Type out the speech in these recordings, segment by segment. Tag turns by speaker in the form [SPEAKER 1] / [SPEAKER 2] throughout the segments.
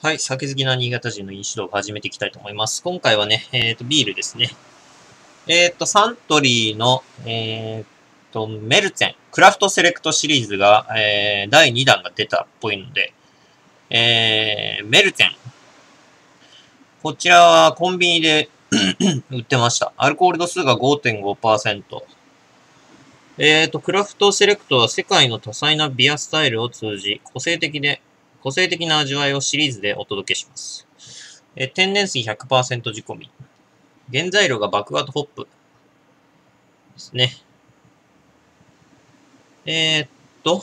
[SPEAKER 1] はい、酒好きな新潟人の飲酒動画始めていきたいと思います。今回はね、えっ、ー、と、ビールですね。えっ、ー、と、サントリーの、えっ、ー、と、メルツェン、クラフトセレクトシリーズが、えー、第2弾が出たっぽいので、えー、メルツェン。こちらはコンビニで 売ってました。アルコール度数が5.5%。えっ、と、クラフトセレクトは世界の多彩なビアスタイルを通じ、個性的で個性的な味わいをシリーズでお届けします。え天然水100%仕込み。原材料が麦芽とホップですね。えー、っと、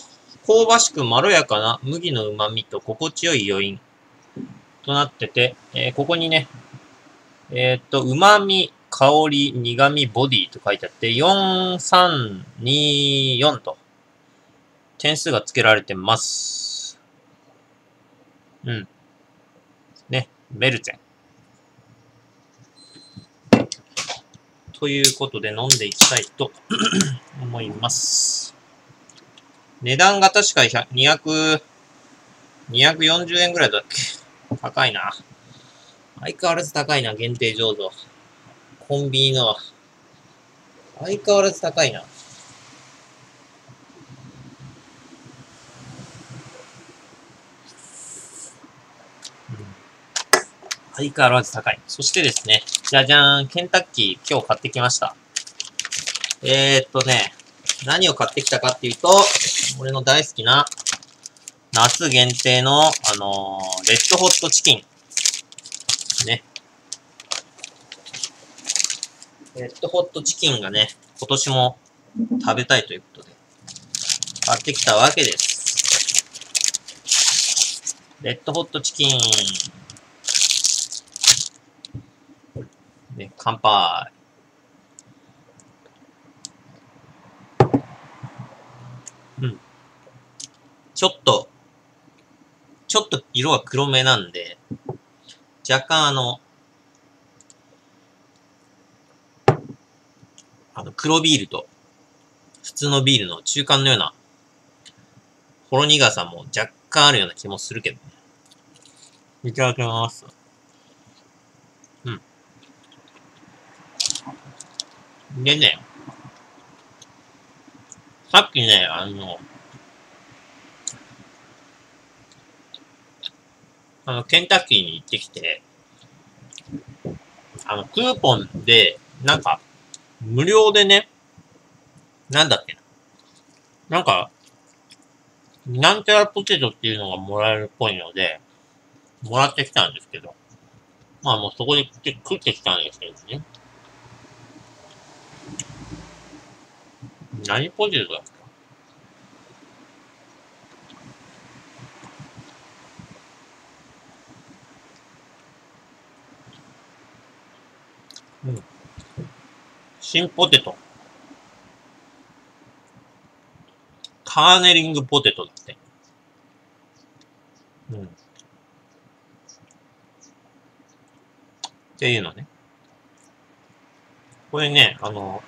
[SPEAKER 1] 香ばしくまろやかな麦の旨味と心地よい余韻となってて、えー、ここにね、えー、っと、旨味、香り、苦味、ボディと書いてあって、4、3、2、4と点数が付けられてます。うん。ね、メルツェン。ということで飲んでいきたいと 思います。値段が確か200、240円ぐらいだっけ？高いな。相変わらず高いな、限定醸造。コンビニの。相変わらず高いな。相変わらず高い。そしてですね、じゃじゃーん、ケンタッキー今日買ってきました。えー、っとね、何を買ってきたかっていうと、俺の大好きな夏限定の、あのー、レッドホットチキン。ね。レッドホットチキンがね、今年も食べたいということで、買ってきたわけです。レッドホットチキン。ね、乾杯。うん。ちょっと、ちょっと色が黒めなんで、若干あの、あの、黒ビールと、普通のビールの中間のような、ほろ苦さも若干あるような気もするけどね。いただきます。でね、さっきね、あの、あの、ケンタッキーに行ってきて、あの、クーポンで、なんか、無料でね、なんだっけな。なんか、なんちゃらポテトっていうのがもらえるっぽいので、もらってきたんですけど、まあもうそこで食ってきたんですけどね。何ポジティブだうん。新ポテト。カーネリングポテトだって。うん。っていうのね。これね、あの、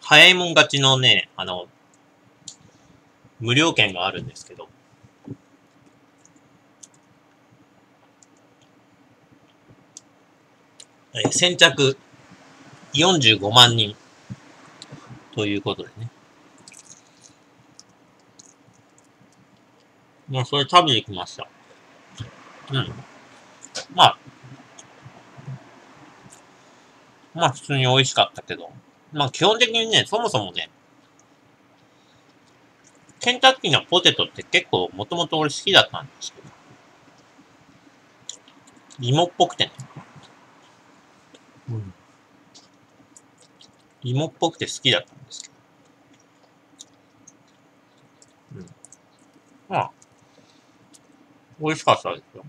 [SPEAKER 1] 早いもん勝ちのね、あの、無料券があるんですけど、え先着45万人ということでね。まあ、それ食べてきました。うん。まあ、まあ普通に美味しかったけど、まあ基本的にね、そもそもね、ケンタッキーのポテトって結構もともと俺好きだったんですけど、芋っぽくてね。うん。芋っぽくて好きだったんですけど。うん。まあ、美味しかったですよ。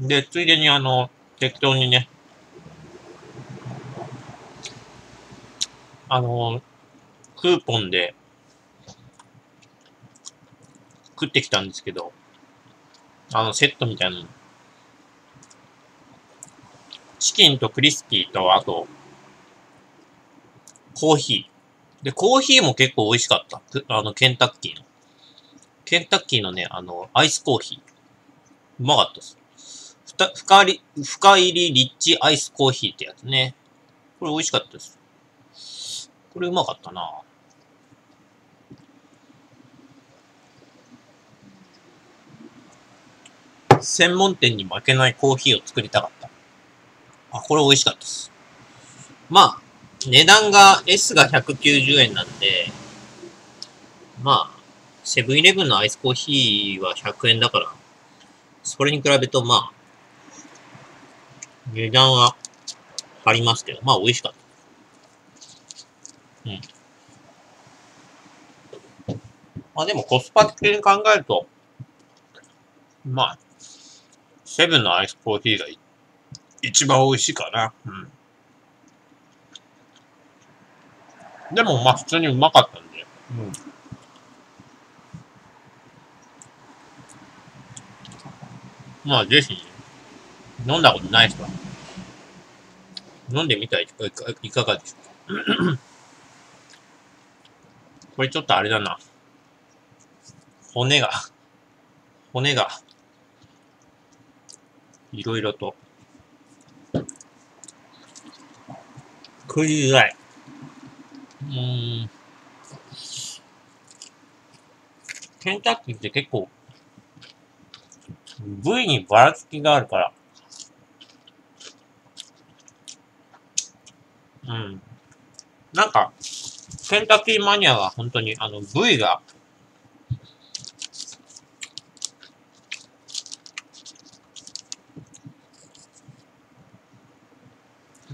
[SPEAKER 1] で、ついでにあの、適当にね、あの、クーポンで食ってきたんですけど、あの、セットみたいなの。チキンとクリスピーと、あと、コーヒー。で、コーヒーも結構美味しかった。あの、ケンタッキーの。ケンタッキーのね、あの、アイスコーヒー。うまかったです。ふた、深入り、深入りリッチアイスコーヒーってやつね。これ美味しかったです。これうまかったな専門店に負けないコーヒーを作りたかった。あ、これ美味しかったです。まあ、値段が S が190円なんで、まあ、セブンイレブンのアイスコーヒーは100円だから、それに比べるとまあ、値段は張りますけど、まあ美味しかった。うん。まあでもコスパ的に考えると、まあ、セブンのアイスコーヒーが一番美味しいかな。うん。でも、まあ、普通にうまかったんで。うん。まあ、ぜひ、飲んだことない人は、飲んでみたらいかいかがでしょうか。これちょっとあれだな。骨が、骨が、いろいろと、食いづらい。うん。ケンタッキーって結構、部位にばらつきがあるから、うん。なんか、ケンタッキーマニアは本当に、あの、部位が、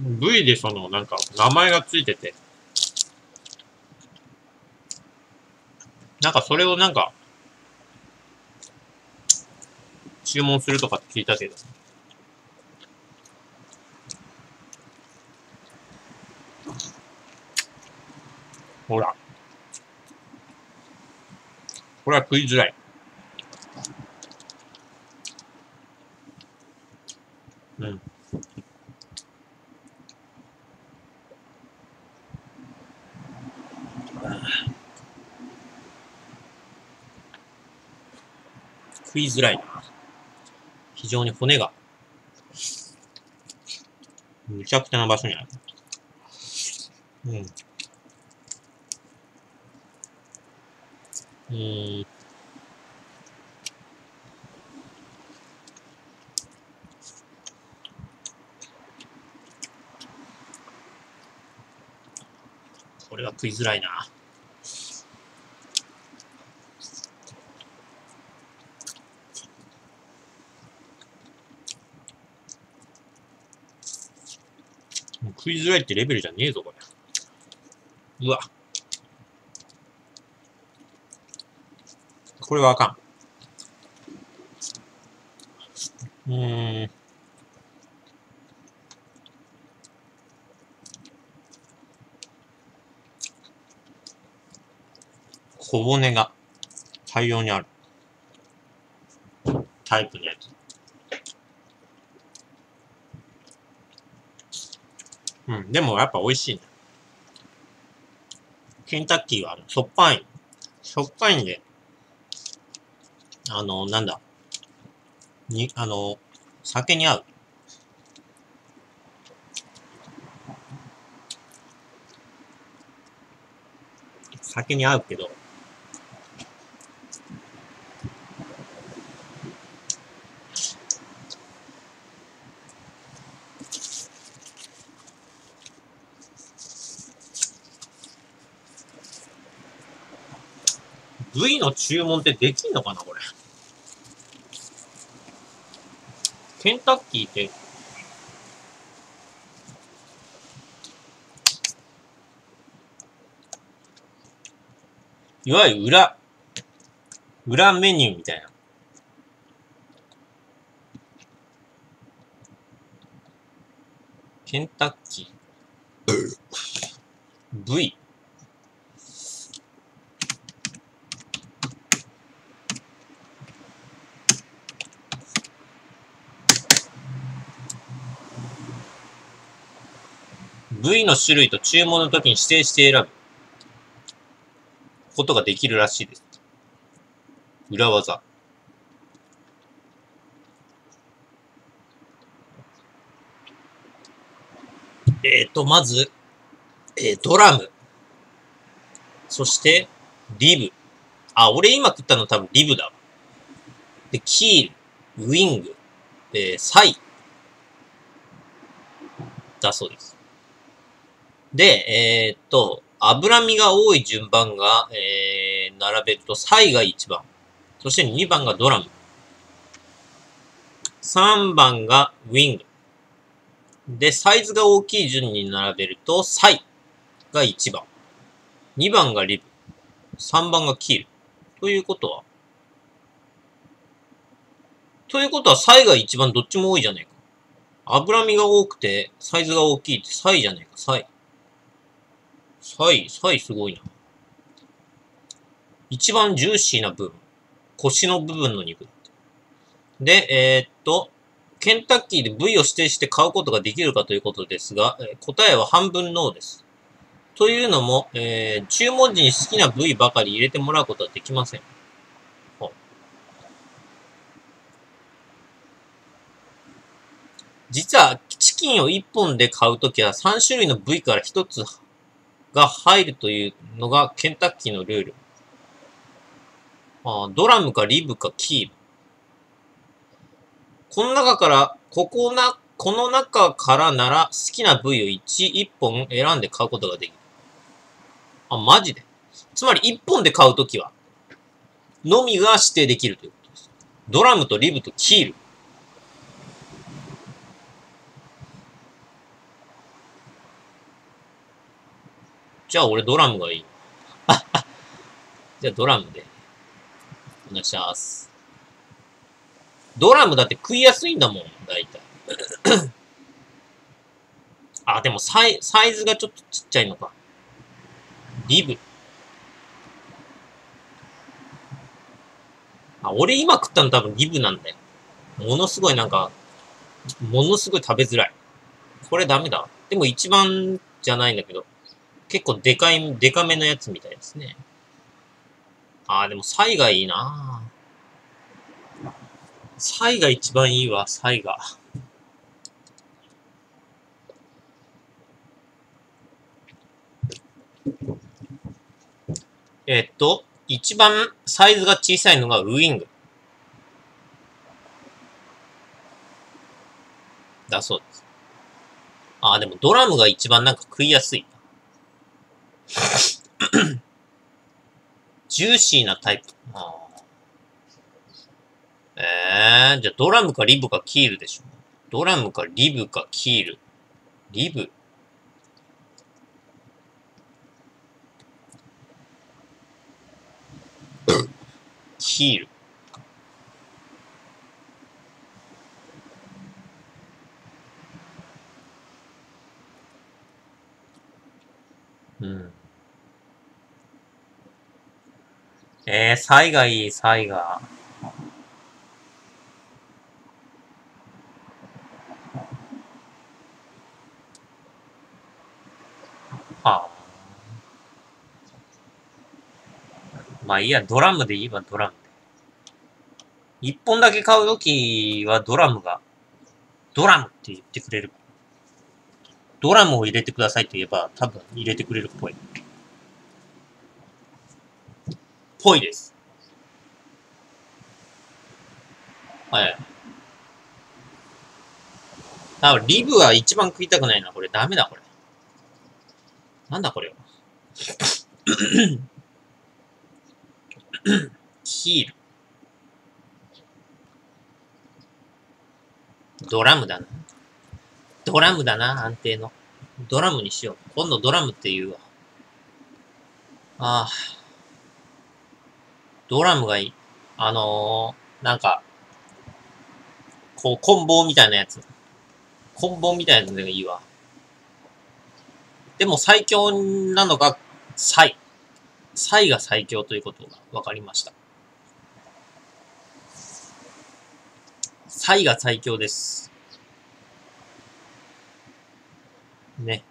[SPEAKER 1] 部位でその、なんか、名前がついてて、なんかそれをなんか、注文するとかって聞いたけど。ほら。これは食いづらい。うん。食いづらい。非常に骨が、むちゃくちゃな場所にある。うん。うん。これは食いづらいな。食いづらいってレベルじゃねえぞ、これ。うわ。これはあかん。うーん。小骨が大量にある。タイプのやつ。うん、でもやっぱ美味しいね。ケンタッキーはしょっぱい。しょっぱいんで、あの、なんだ。に、あの、酒に合う。酒に合うけど、V の注文ってできんのかなこれ？ケンタッキーって、いわゆる裏、裏メニューみたいな。ケンタッキー。V。部位の種類と注文の時に指定して選ぶことができるらしいです。裏技。えっ、ー、と、まず、えー、ドラム。そして、リブ。あ、俺今食ったの多分リブだ。で、キール、ウィング、えー、サイ。だそうです。で、えー、っと、脂身が多い順番が、えー、並べると、サイが1番。そして2番がドラム。3番がウィング。で、サイズが大きい順に並べると、サイが1番。2番がリブ。3番がキール。ということはということは、サイが一番どっちも多いじゃねえか。脂身が多くて、サイズが大きいってサイじゃねえか、サイ。サイ、サイすごいな。一番ジューシーな部分。腰の部分の肉。で、えー、っと、ケンタッキーで部位を指定して買うことができるかということですが、え答えは半分ノーです。というのも、えー、注文時に好きな部位ばかり入れてもらうことはできません。実は、チキンを1本で買うときは3種類の部位から1つが入るというのがケンタッキーのルール。あドラムかリブかキー。この中から、ここな、この中からなら好きな部位を1、1本選んで買うことができる。あ、マジでつまり1本で買うときは、のみが指定できるということです。ドラムとリブとキール。じゃあ俺ドラムがいい。じゃあドラムで。お願いします。ドラムだって食いやすいんだもん、大体。あ、でもサイサイズがちょっとちっちゃいのか。リブ。あ、俺今食ったの多分リブなんだよ。ものすごいなんか、ものすごい食べづらい。これダメだ。でも一番じゃないんだけど、結構でかい、でかめのやつみたいですね。ああ、でもサイがいいなサイが一番いいわ、サイが。えっと、一番サイズが小さいのがウィング。だそうです。ああ、でもドラムが一番なんか食いやすい。ジューシーなタイプ。あえー、じゃあドラムかリブかキールでしょ。ドラムかリブかキール。リブ？キール。うん。えー、サイがいい、サイが。はあ。まあいいや、ドラムでいいわ、ドラムで。一本だけ買うときはドラムが、ドラムって言ってくれる。ドラムを入れてくださいって言えば多分入れてくれるっぽい。ぽいです。はい。多分リブは一番食いたくないな。これダメだ、これ。なんだこれは。ヒール。ドラムだな。ドラムだな、安定の。ドラムにしよう。今度ドラムって言うわ。ああ。ドラムがいい。あのー、なんか、こう、棍棒みたいなやつ。棍棒みたいなのがいいわ。でも最強なのが、サイ。サイが最強ということが分かりました。サイが最強です。ね。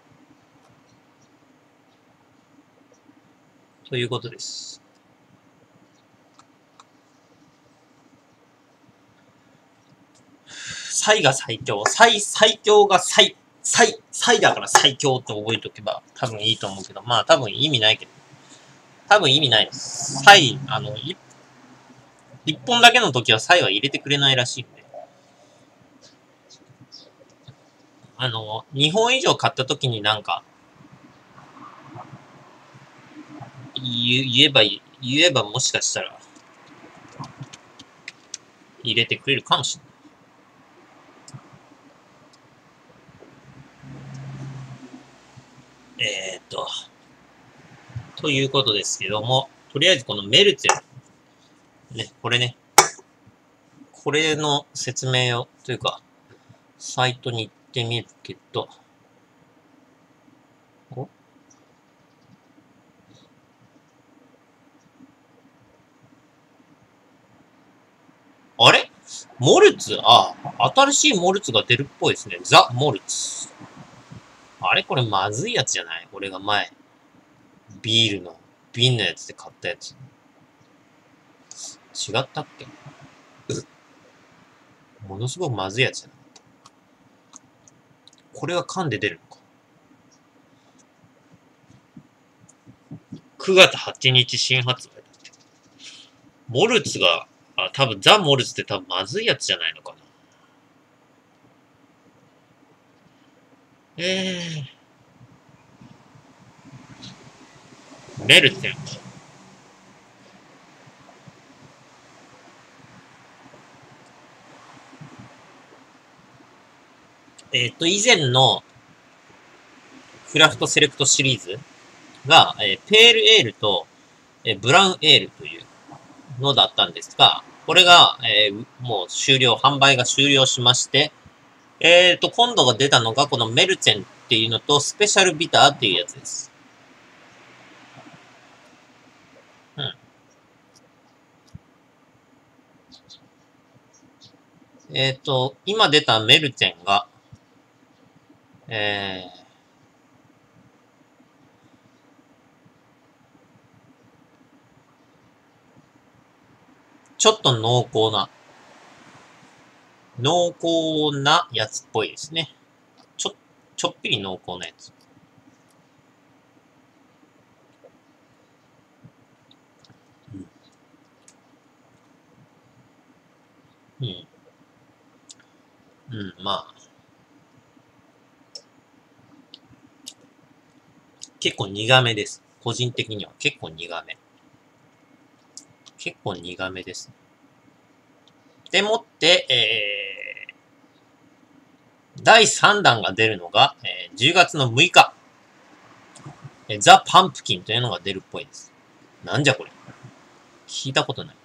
[SPEAKER 1] ということです。サイが最強。サイ、最強がサイ、サイ、サイだから最強って覚えておけば多分いいと思うけど、まあ多分意味ないけど。多分意味ないです。サイ、あの、一本だけの時はサイは入れてくれないらしいんで。あの、2本以上買った時になんか、言えば、言えばもしかしたら、入れてくれるかもしれない。えー、っと、ということですけども、とりあえずこのメルツェル、ね、これね、これの説明を、というか、サイトに行ってみるけど、お？あれ？モルツ？あ、新しいモルツが出るっぽいですね。ザ・モルツ。あれこれまずいやつじゃない？俺が前、ビールの瓶のやつで買ったやつ。違ったっけ？ものすごくまずいやつじゃなかった。これは缶で出るのか。9月8日新発売だって。モルツが、あ、多分ザ・モルツって多分まずいやつじゃないのかな。えー、メルテン。えっ、ー、と、以前のクラフトセレクトシリーズが、えー、ペールエールと、えー、ブラウンエールというのだったんですが、これが、えー、もう終了、販売が終了しまして、えっ、ー、と、今度が出たのがこのメルチェンっていうのとスペシャルビターっていうやつです。うん。えっ、ー、と、今出たメルチェンが、えー、ちょっと濃厚な濃厚なやつっぽいですね。ちょ、ちょっぴり濃厚なやつ。うん。うん。まあ。結構苦めです。個人的には結構苦め。結構苦めです。でもって、えー、第3弾が出るのが、えー、10月の6日、えー、ザ・パンプキンというのが出るっぽいです。なんじゃこれ。聞いたことない。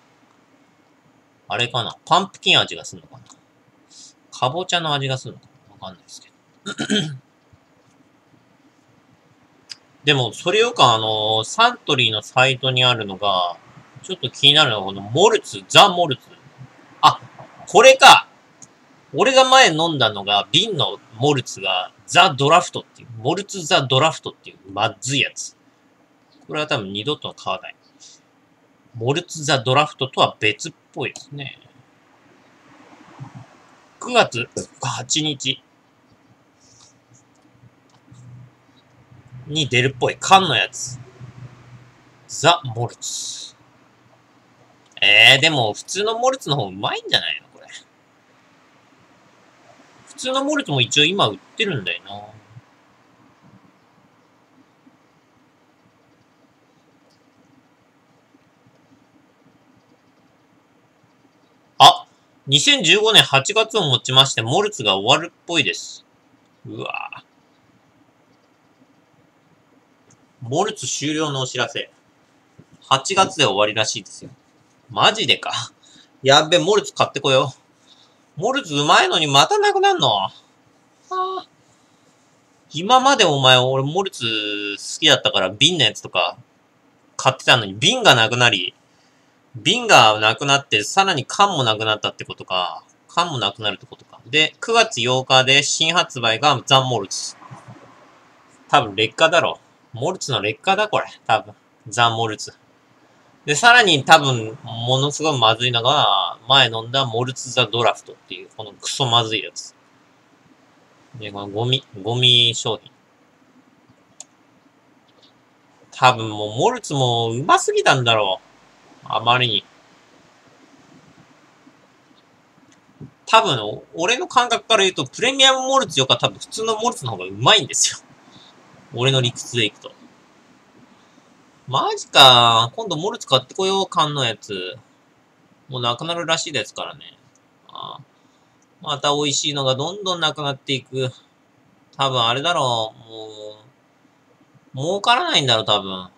[SPEAKER 1] あれかなパンプキン味がするのかなかぼちゃの味がするのかなわかんないですけど。でも、それよくあの、サントリーのサイトにあるのが、ちょっと気になるのはこのモルツ、ザ・モルツ。あ、これか俺が前飲んだのが、瓶のモルツがザ・ドラフトっていう、モルツ・ザ・ドラフトっていうまずいやつ。これは多分二度と買わない。モルツ・ザ・ドラフトとは別っぽいですね。9月8日に出るっぽい缶のやつ。ザ・モルツ。えー、でも普通のモルツの方うまいんじゃないのこれ。普通のモルツも一応今売ってるんだよな。あ、2015年8月をもちましてモルツが終わるっぽいです。うわモルツ終了のお知らせ。8月で終わりらしいですよ。マジでか。やっべ、モルツ買ってこよう。モルツうまいのにまたなくなるの？ああ。今までお前、俺モルツ好きだったから瓶のやつとか買ってたのに瓶がなくなり、瓶がなくなってさらに缶もなくなったってことか。缶もなくなるってことか。で、9月8日で新発売がザ・モルツ。多分劣化だろ。モルツの劣化だこれ。多分。ザ・モルツ。で、さらに多分、ものすごいまずいのが、前飲んだモルツ・ザ・ドラフトっていう、このクソまずいやつ。で、このゴミ、ゴミ商品。多分もうモルツもうますぎたんだろう。あまりに。多分、俺の感覚から言うと、プレミアムモルツよか多分普通のモルツの方がうまいんですよ。俺の理屈でいくと。マジか。今度モルツ買ってこよう、缶のやつ。もうなくなるらしいですからね。あまた美味しいのがどんどんなくなっていく。多分あれだろう。もう、儲からないんだろう、多分。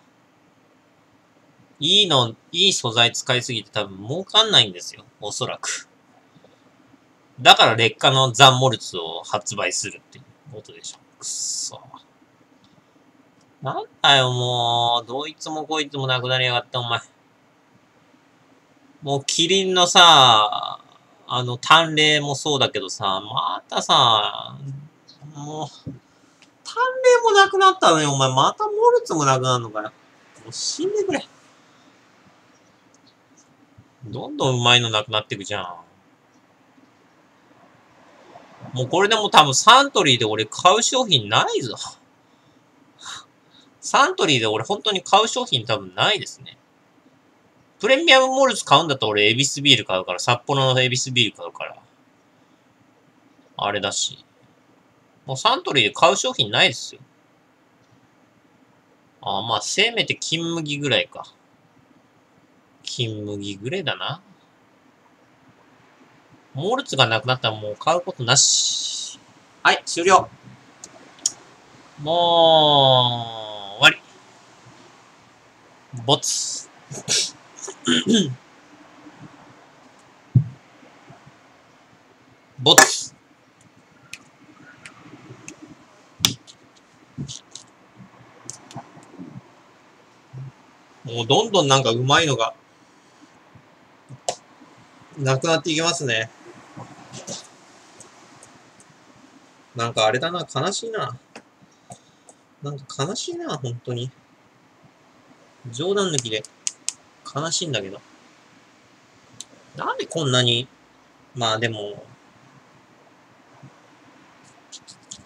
[SPEAKER 1] いいの、いい素材使いすぎて多分儲かんないんですよ。おそらく。だから劣化のザ・モルツを発売するっていうことでしょ。くっそ。なんだよ、もう。どいつもこいつもなくなりやがった、お前。もう、キリンのさ、あの、単霊もそうだけどさ、またさ、もう、単霊もなくなったのよ、お前。またモルツもなくなるのかよ。もう死んでくれ。どんどんうまいのなくなっていくじゃん。もうこれでも多分サントリーで俺買う商品ないぞ。サントリーで俺本当に買う商品多分ないですね。プレミアムモルツ買うんだったら俺エビスビール買うから、サッポロのエビスビール買うから。あれだし。もうサントリーで買う商品ないですよ。ああ、まあ、せめて金麦ぐらいか。金麦ぐらいだな。モルツがなくなったらもう買うことなし。はい、終了。もう、ボツ。ボツ。もうどんどんなんかうまいのが、なくなっていきますね。なんかあれだな、悲しいな。なんか悲しいな、本当に。冗談抜きで悲しいんだけど。なんでこんなに、まあでも、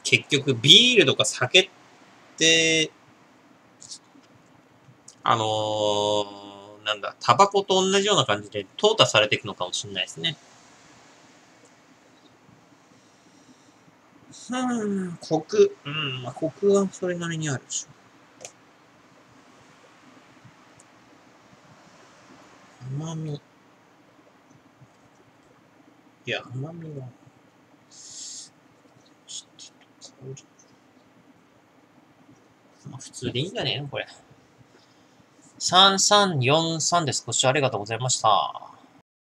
[SPEAKER 1] 結局ビールとか酒って、あのー、なんだ、タバコと同じような感じで淘汰されていくのかもしれないですね。うん、コク。うん、まあ、コクはそれなりにあるでしょ。甘み。いや、甘みは。まあ、普通でいいんじゃねえの？これ。3343です。ご視聴ありがとうございました。